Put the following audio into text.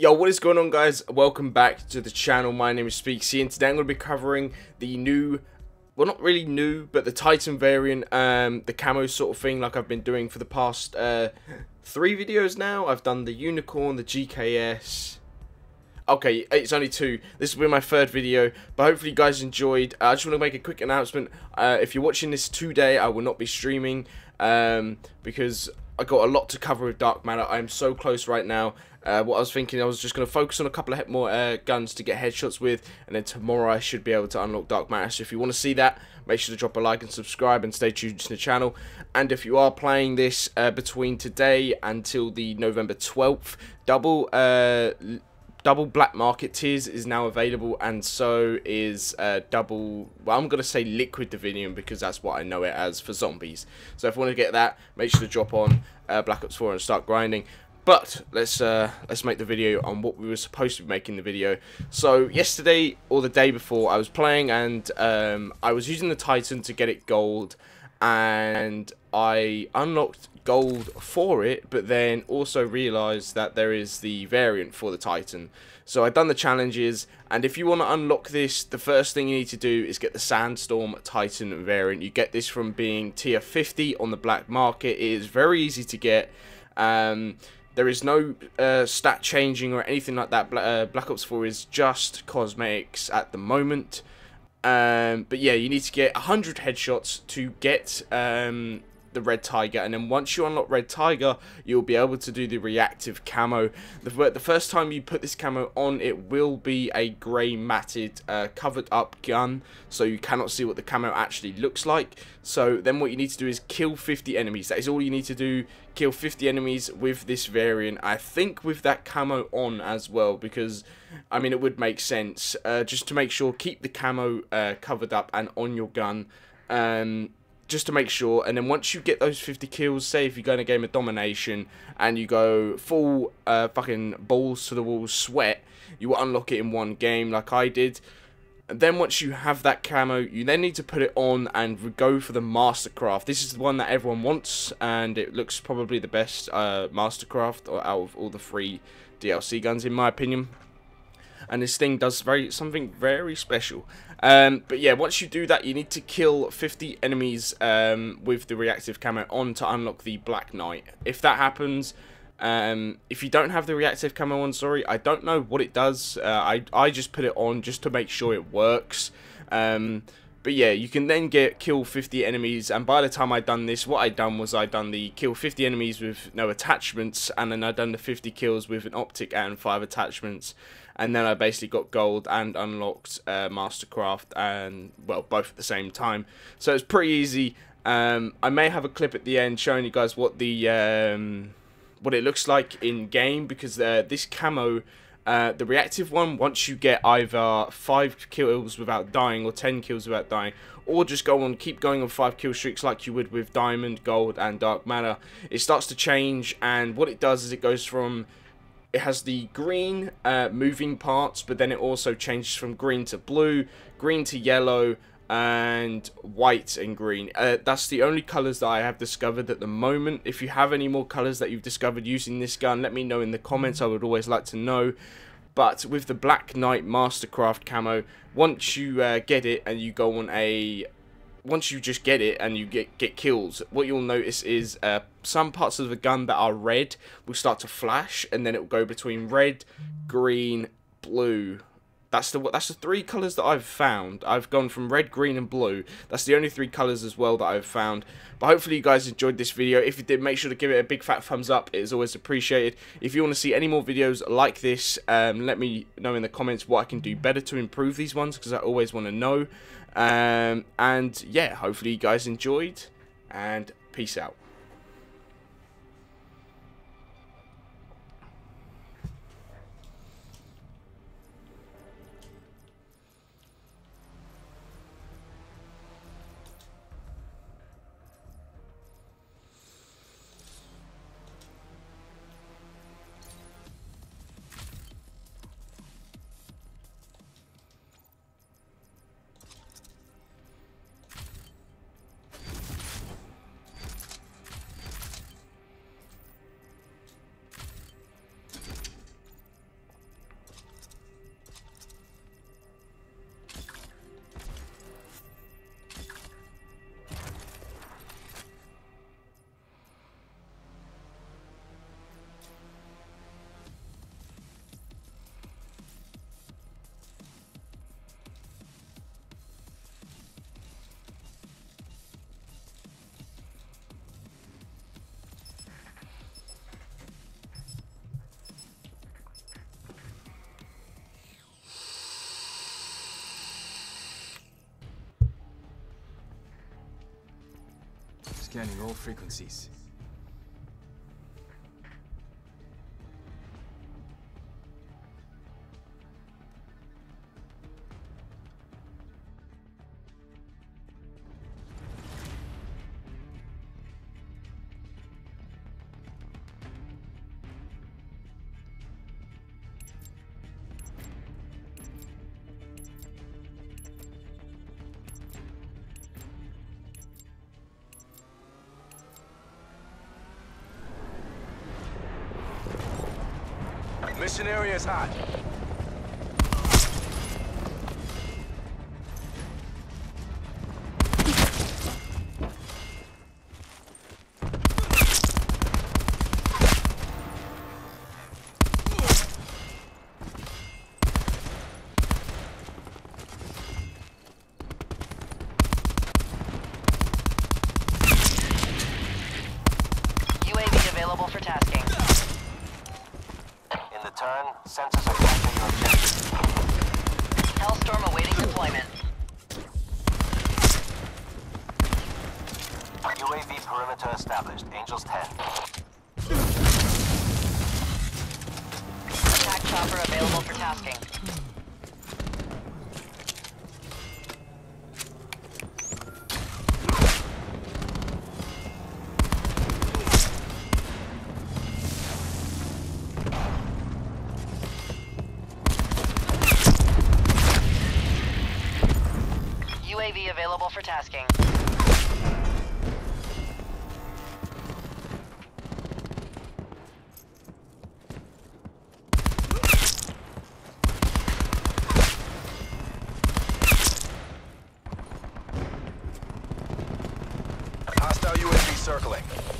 Yo, what is going on guys? Welcome back to the channel. My name is Speakzy and today I'm going to be covering the new, well not really new, but the Titan variant, um, the camo sort of thing like I've been doing for the past uh, three videos now. I've done the Unicorn, the GKS, okay, it's only two. This will be my third video, but hopefully you guys enjoyed. Uh, I just want to make a quick announcement. Uh, if you're watching this today, I will not be streaming um, because I got a lot to cover with Dark Matter. I am so close right now. Uh, what I was thinking, I was just going to focus on a couple of more uh, guns to get headshots with, and then tomorrow I should be able to unlock Dark Matter. So if you want to see that, make sure to drop a like and subscribe and stay tuned to the channel. And if you are playing this uh, between today until the November 12th, double uh, double black market tiers is now available and so is uh, double well I'm gonna say liquid divinium because that's what I know it as for zombies so if you want to get that make sure to drop on uh, Black Ops 4 and start grinding but let's uh, let's make the video on what we were supposed to be making the video. So yesterday or the day before, I was playing and um, I was using the Titan to get it gold, and I unlocked gold for it, but then also realised that there is the variant for the Titan. So I've done the challenges, and if you want to unlock this, the first thing you need to do is get the Sandstorm Titan variant. You get this from being tier 50 on the black market. It is very easy to get. Um, there is no uh, stat changing or anything like that. Uh, Black Ops 4 is just cosmetics at the moment. Um, but yeah, you need to get 100 headshots to get um, the red tiger and then once you unlock red tiger you'll be able to do the reactive camo. The, the first time you put this camo on it will be a grey matted uh, covered up gun so you cannot see what the camo actually looks like. So then what you need to do is kill 50 enemies. That is all you need to do kill 50 enemies with this variant. I think with that camo on as well because I mean it would make sense uh, just to make sure keep the camo uh, covered up and on your gun. Um, just to make sure. And then once you get those 50 kills, say if you go in a game of domination and you go full uh, fucking balls to the wall sweat, you will unlock it in one game like I did. And then once you have that camo, you then need to put it on and go for the Mastercraft. This is the one that everyone wants, and it looks probably the best uh, Mastercraft out of all the free DLC guns, in my opinion and this thing does very something very special. Um, but yeah, once you do that, you need to kill 50 enemies um, with the reactive camo on to unlock the Black Knight. If that happens, um, if you don't have the reactive camo on, sorry, I don't know what it does. Uh, I, I just put it on just to make sure it works. Um, but yeah, you can then get kill 50 enemies, and by the time I done this, what I done was I done the kill 50 enemies with no attachments, and then I done the 50 kills with an optic and 5 attachments, and then I basically got gold and unlocked uh, Mastercraft, and well, both at the same time. So it's pretty easy. Um, I may have a clip at the end showing you guys what the um, what it looks like in game because uh, this camo uh, the reactive one, once you get either 5 kills without dying or 10 kills without dying, or just go on, keep going on 5 kill streaks like you would with Diamond, Gold, and Dark Matter, it starts to change, and what it does is it goes from, it has the green uh, moving parts, but then it also changes from green to blue, green to yellow, and white and green. Uh, that's the only colours that I have discovered at the moment. If you have any more colours that you've discovered using this gun, let me know in the comments. I would always like to know. But with the Black Knight Mastercraft camo, once you uh, get it and you go on a... Once you just get it and you get, get kills, what you'll notice is uh, some parts of the gun that are red will start to flash and then it will go between red, green, blue, that's the that's the three colours that I've found. I've gone from red, green, and blue. That's the only three colours as well that I've found. But hopefully you guys enjoyed this video. If you did, make sure to give it a big fat thumbs up. It is always appreciated. If you want to see any more videos like this, um, let me know in the comments what I can do better to improve these ones because I always want to know. Um, and yeah, hopefully you guys enjoyed. And peace out. Scanning all frequencies. Mission area is hot. Available for tasking. In the turn, sensors are capturing your objective. Hellstorm awaiting deployment. UAV perimeter established. Angels 10. Attack chopper available for tasking. Available for tasking. Hostile UAV circling.